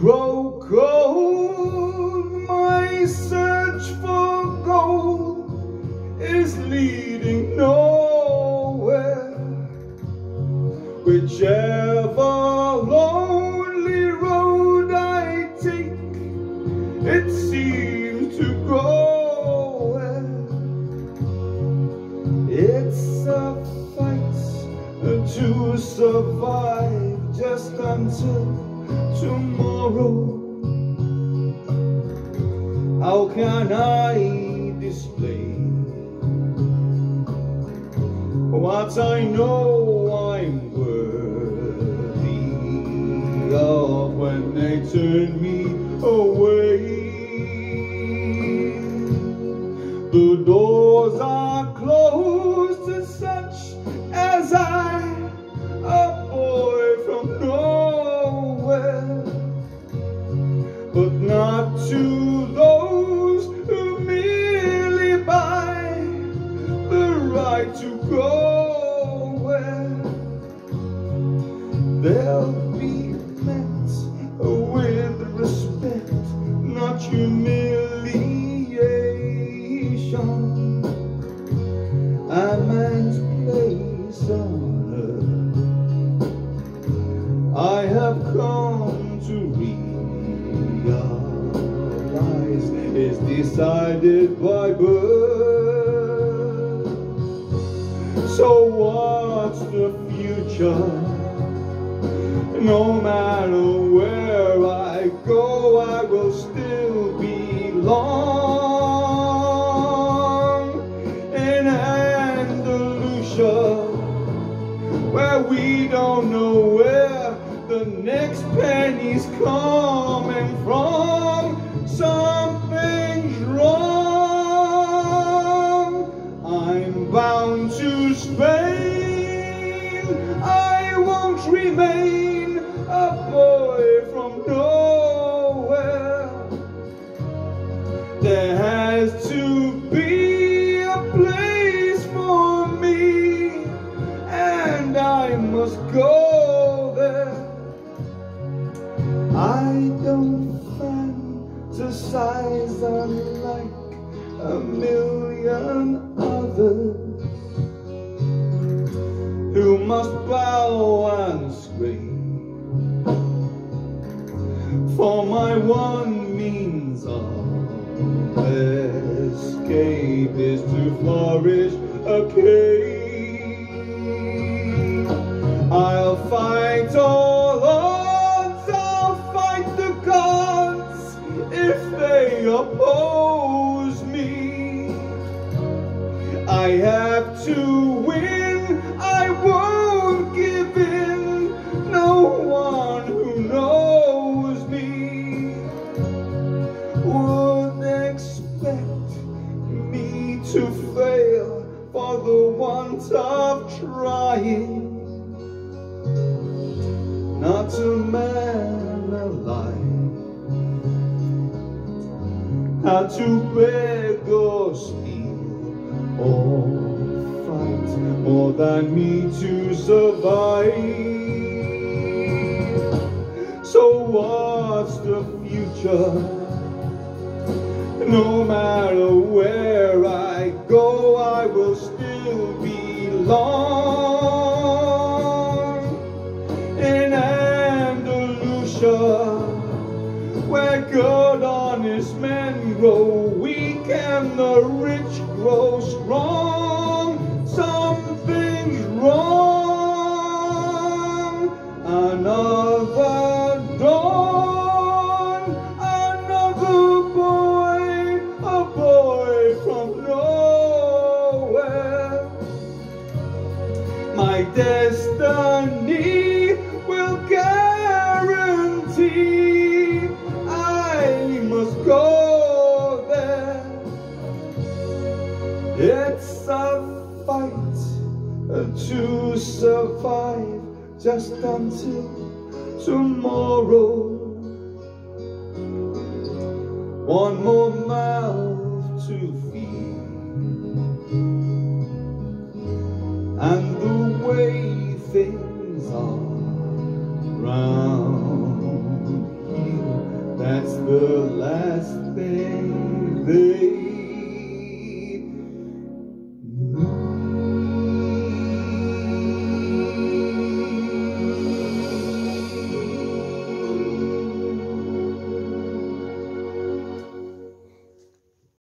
Grow cold, my search for gold is leading nowhere. Whichever lonely road I take, it seems to go. It's a fight to survive just until tomorrow. How can I display What I know I'm worthy of When they turn Right to go where They'll be met with respect Not humiliation A man's place on earth I have come to realize is decided by birth. So what's the future? No matter where I go, I will still belong in Andalusia, where we don't know where the next Won't remain a boy from nowhere. There has to be a place for me, and I must go there. I don't fantasize unlike a million others must bow and scream. For my one means of escape is to flourish a cave. I'll fight all odds, I'll fight the gods if they oppose me. I have to win, trying. Not a man alive had to beg or steal or fight more than me to survive. So what's the future? No matter where I go, I will still belong Where good, honest men grow weak and the rich grow strong. To survive just until tomorrow. One more mouth to feed. And the way things are round here, That's the last thing they